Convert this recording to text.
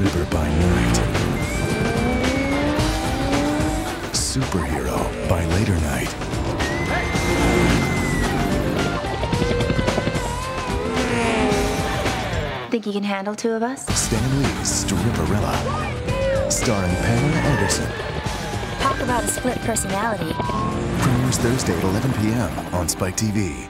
River by night. Superhero by later night. Think you can handle two of us? Stan Lee's Stripperella. Starring Pamela Anderson. Talk about a split personality. Premieres Thursday at 11 p.m. on Spike TV.